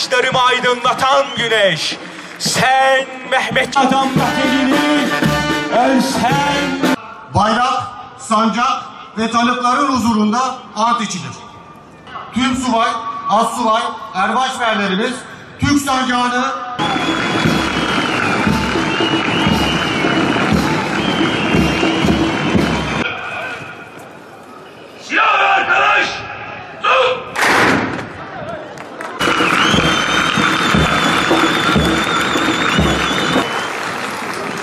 Gözyaşlarımı aydınlatan güneş. Sen Mehmet adamla elini ölsen. bayrak, sancak ve tanıkların huzurunda ant içilir. Tüm subay, az subay, erbaşverlerimiz Türk sancağını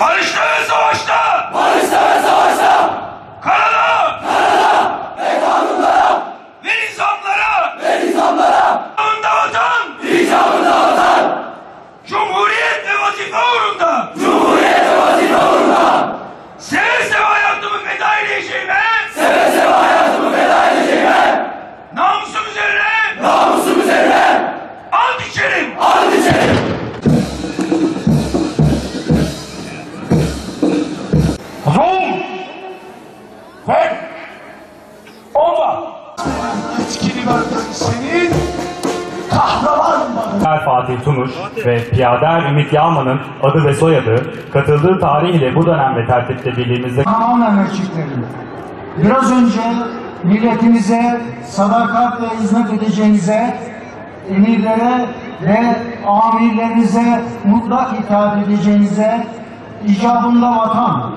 Barışta ve savaşta! Barışta ve savaşta! Karada! Karada! Ve kanunlara! Ve nizamlara! Ve nizamlara! İcabında vatan! İcabında vatan! Cumhuriyet ve vazife uğrunda! Cumhuriyet Fatih Tumuş ve Piyader Ümit Yağman'ın adı ve soyadı katıldığı tarih ile bu dönemde tertipte birliğimizde Tamamen Mehmetçiklerim. Biraz önce milletimize sadakatle hizmet edeceğinize, emirlere ve amirlerinize mutlak itaat edeceğinize, icabında vatan,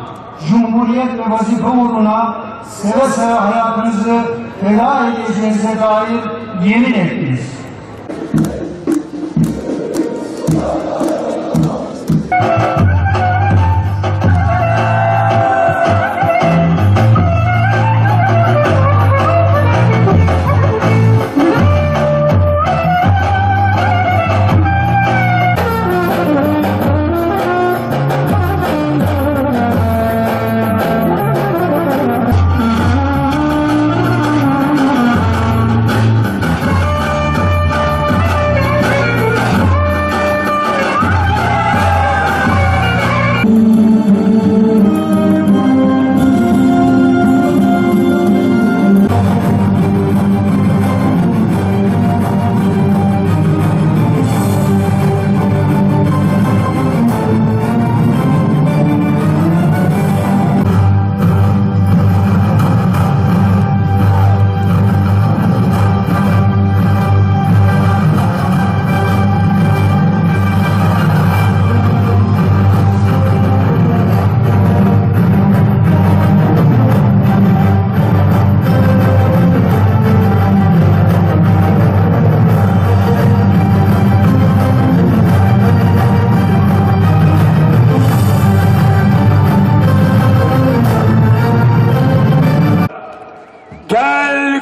cumhuriyet ve vazife uğruna seve seve hayatınızı feda edeceğinize dair yemin ettiniz. Gel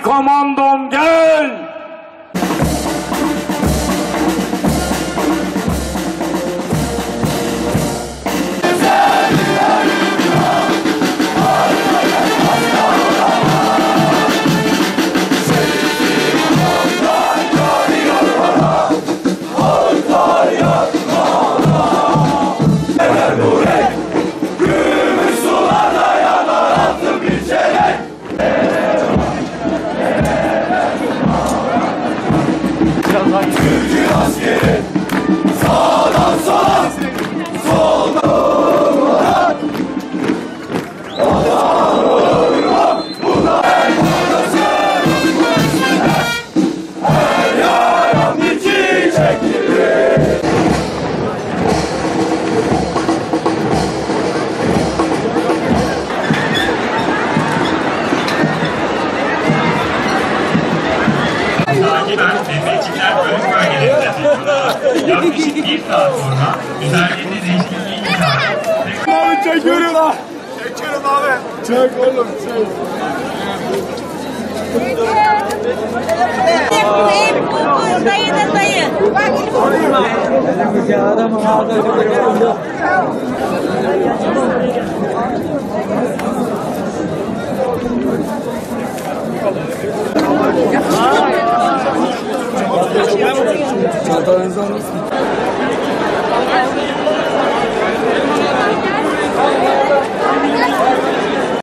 komandom gel! Yaklaşık bir saat sonra üzerlerinde değişikliği Abi çekiyorum ha. Çekiyorum abi. Çek oğlum çek. Dayı da dayı. Bak. balığınızı almışsınız.